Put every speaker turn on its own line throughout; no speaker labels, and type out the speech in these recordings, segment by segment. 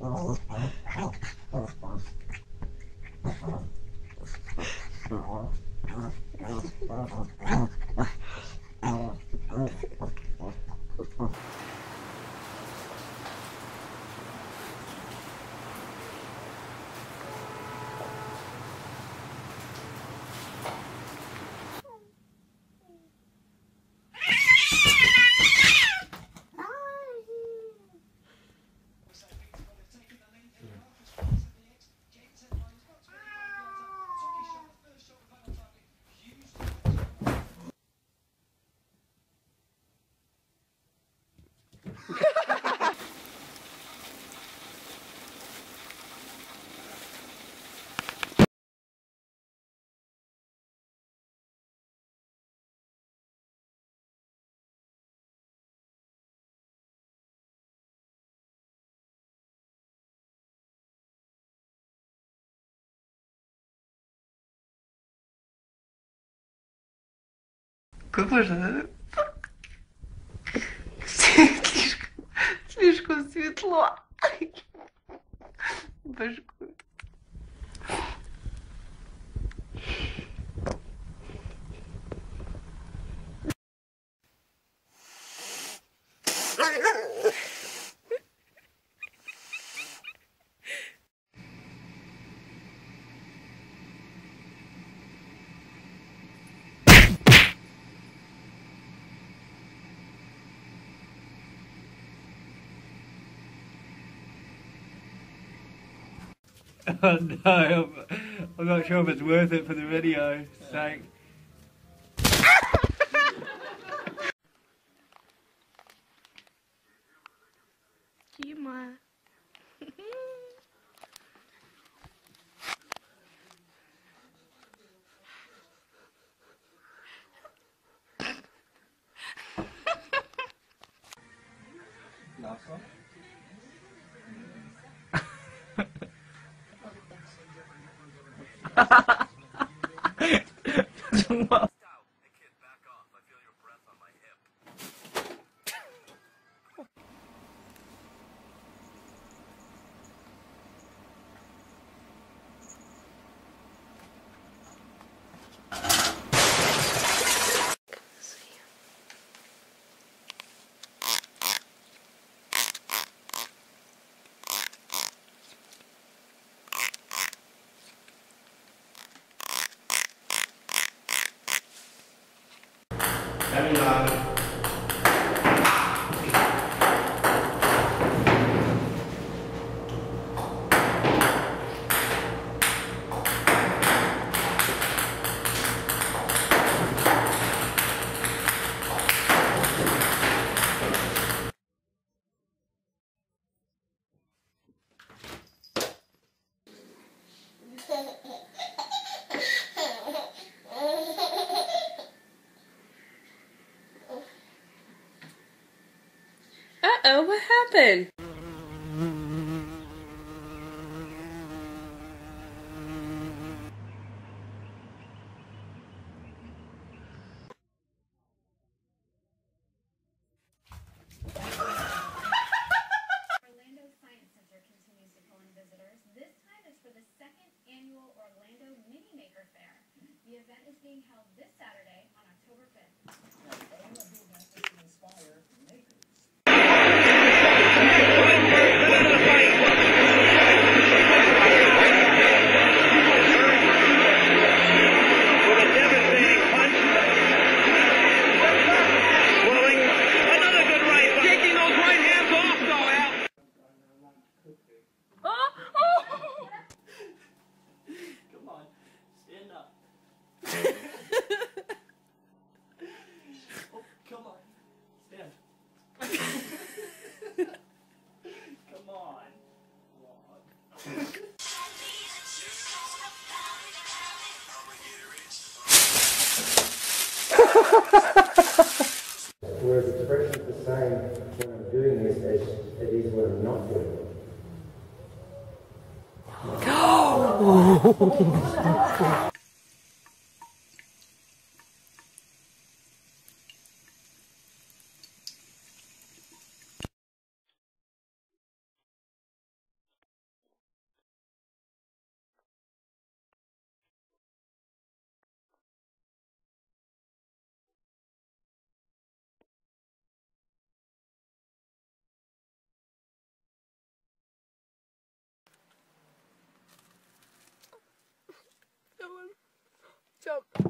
Oh, okay. Как
можно? Слишком, слишком светло. Башку. Ha ha ha!
Oh, no, I'm, I'm not sure if it's worth it for the video. Thanks.
정말. Annual Orlando Mini Maker Faire. The event is being held this Saturday
めっちゃ。up.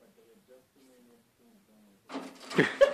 but there were just too many things going on.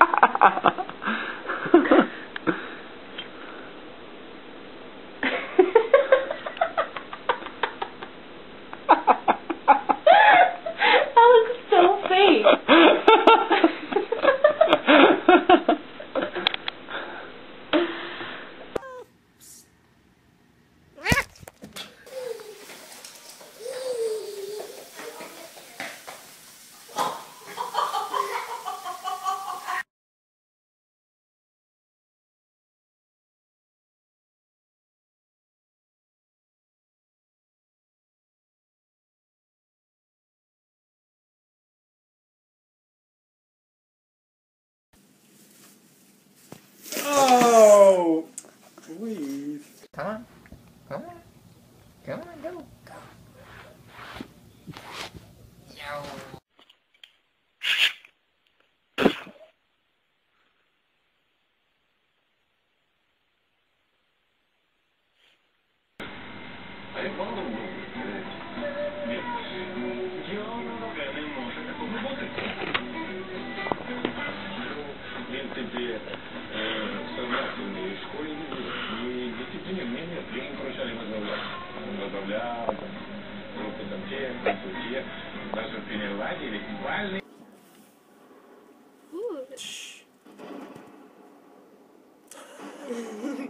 Ender,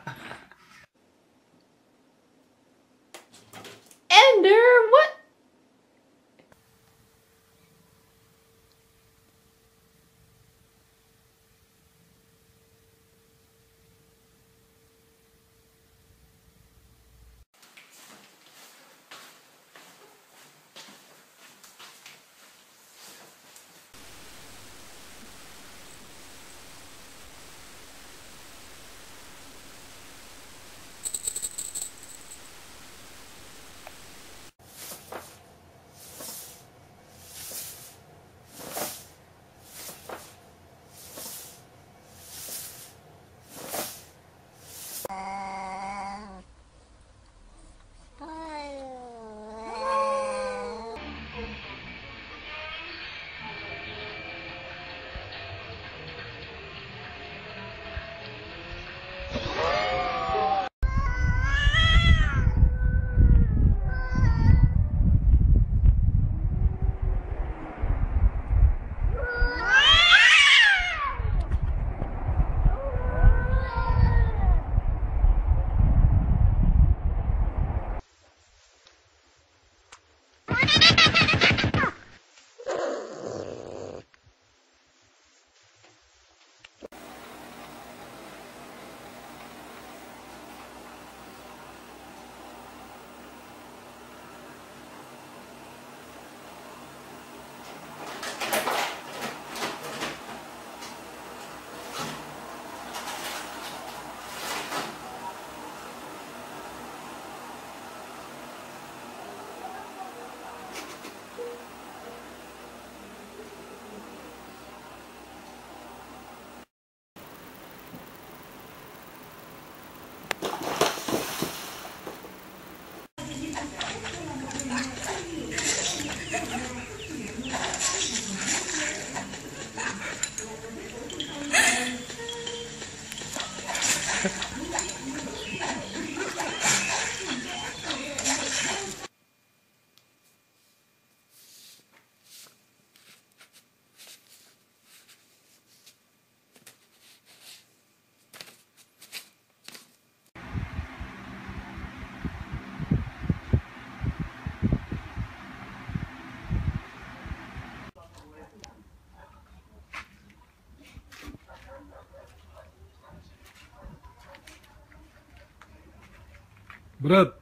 Брат.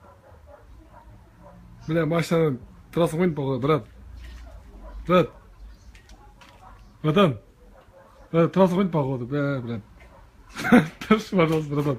Бля, машинаны трасса қойып походу, брат. Брат. Братан. Брат, трасса қойып походу, бля, брат. Пожалуйста, братан.